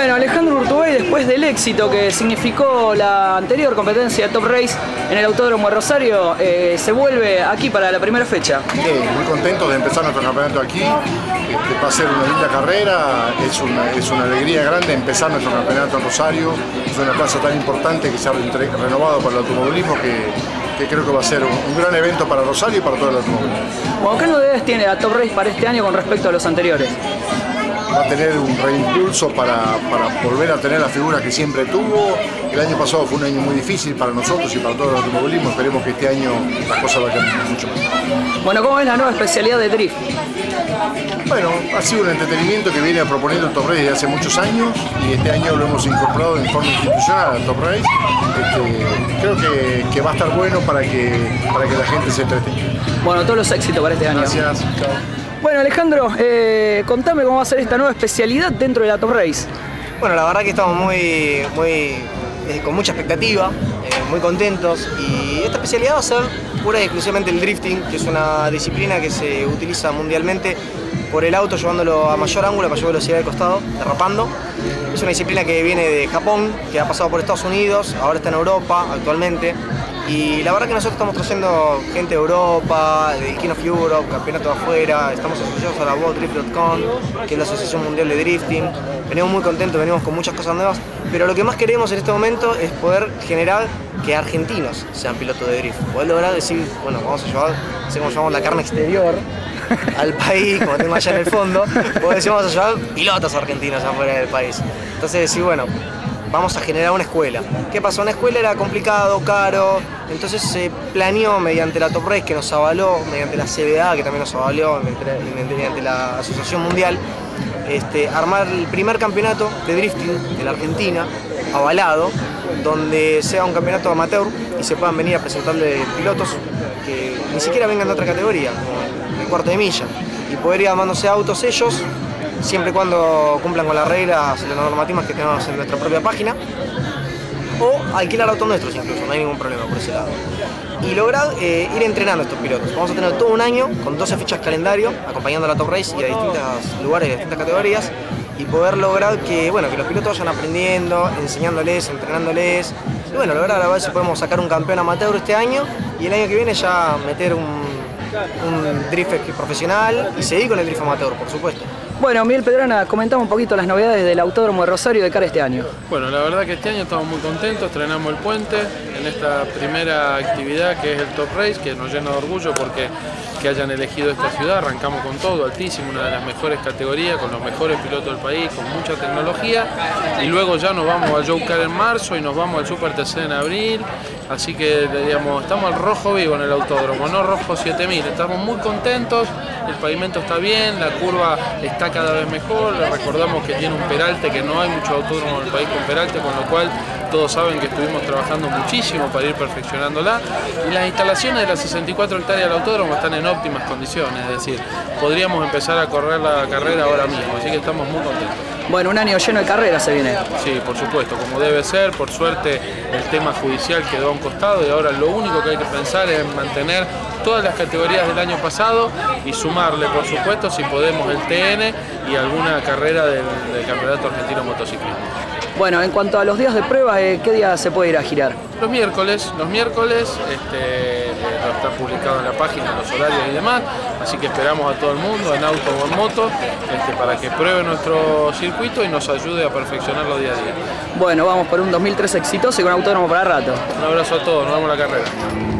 Bueno, Alejandro Urtubey, después del éxito que significó la anterior competencia de Top Race en el Autódromo de Rosario, eh, se vuelve aquí para la primera fecha. Sí, muy contento de empezar nuestro campeonato aquí. Este, va a ser una linda carrera, es una, es una alegría grande empezar nuestro campeonato en Rosario. Es una plaza tan importante que se ha renovado para el automovilismo que, creo que va a ser un, gran evento para Rosario y para todo el automovilismo. Bueno, ¿Qué novedades tiene la Top Race para este año con respecto a los anteriores? Va a tener un reimpulso para, volver a tener la figura que siempre tuvo. El año pasado fue un año muy difícil para nosotros y para todo el automovilismo. Esperemos que este año la cosa vaya mucho mejor. Bueno, ¿cómo es la nueva especialidad de Drift? Bueno, ha sido un entretenimiento que viene proponiendo el Top Race desde hace muchos años y este año lo hemos incorporado en forma institucional al Top Race. Este, creo que, va a estar bueno para que, para que la gente se entretenga. Bueno, todos los éxitos para este año. Gracias. Bueno, Alejandro, eh, contame cómo va a ser esta nueva especialidad dentro de la Top Race. Bueno, la verdad que estamos muy, muy eh, con mucha expectativa, eh, muy contentos y esta especialidad va a ser pura y exclusivamente el drifting, que es una disciplina que se utiliza mundialmente por el auto llevándolo a mayor ángulo, a mayor velocidad de costado, derrapando. Es una disciplina que viene de Japón, que ha pasado por Estados Unidos, ahora está en Europa actualmente. Y la verdad que nosotros estamos trayendo gente de Europa, de King of Europe, campeonato de afuera, estamos asociados a la WorldDrift.com, que es la Asociación Mundial de Drifting. Venimos muy contentos, venimos con muchas cosas nuevas, pero lo que más queremos en este momento es poder generar que argentinos sean pilotos de drift. Poder lograr decir, bueno, vamos a llevar, así como llamamos la carne exterior al país, como tenemos allá en el fondo, poder decir, vamos a llevar pilotos argentinos afuera del país. Entonces decir, bueno, vamos a generar una escuela. ¿Qué pasó? Una escuela era complicado, caro, entonces se planeó mediante la Top Race que nos avaló, mediante la CBA que también nos avaló, mediante la Asociación Mundial, este, armar el primer campeonato de drifting de la Argentina, avalado, donde sea un campeonato amateur y se puedan venir a presentarle pilotos que ni siquiera vengan de otra categoría, como el cuarto de milla, y poder ir armándose autos ellos siempre y cuando cumplan con las reglas y las normativas que tenemos en nuestra propia página, o alquilar autos nuestros incluso, no hay ningún problema por ese lado. Y lograr eh, ir entrenando a estos pilotos. Vamos a tener todo un año con 12 fichas calendario, acompañando a la Top Race y a distintos lugares de distintas categorías, y poder lograr que, bueno, que los pilotos vayan aprendiendo, enseñándoles, entrenándoles, y bueno, lograr a ver si podemos sacar un campeón amateur este año y el año que viene ya meter un, un drift profesional y seguir con el drift amateur, por supuesto. Bueno, Miguel Pedrana, comentamos un poquito las novedades del Autódromo de Rosario de cara este año. Bueno, la verdad que este año estamos muy contentos, estrenamos el puente en esta primera actividad que es el Top Race, que nos llena de orgullo porque que hayan elegido esta ciudad, arrancamos con todo, altísimo, una de las mejores categorías, con los mejores pilotos del país, con mucha tecnología, y luego ya nos vamos al Joe Car en marzo y nos vamos al Super TC en abril, así que digamos, estamos al rojo vivo en el autódromo, no rojo 7000, estamos muy contentos, el pavimento está bien, la curva está cada vez mejor, recordamos que tiene un peralte, que no hay mucho autódromo en el país con peralte, con lo cual todos saben que estuvimos trabajando muchísimo para ir perfeccionándola y las instalaciones de las 64 hectáreas del autódromo están en óptimas condiciones, es decir, podríamos empezar a correr la carrera ahora mismo, así que estamos muy contentos. Bueno, un año lleno de carreras se viene. Sí, por supuesto, como debe ser, por suerte el tema judicial quedó a un costado y ahora lo único que hay que pensar es mantener todas las categorías del año pasado y sumarle, por supuesto, si podemos, el TN y alguna carrera del, Campeonato Argentino Motociclismo. Bueno, en cuanto a los días de prueba, eh, ¿qué día se puede ir a girar? Los miércoles, los miércoles, este, eh, está publicado en la página, los horarios y demás, así que esperamos a todo el mundo, en auto o en moto, este, para que pruebe nuestro circuito y nos ayude a perfeccionarlo día a día. Bueno, vamos por un 2003 exitoso y con autónomo para rato. Un abrazo a todos, nos vemos en la carrera.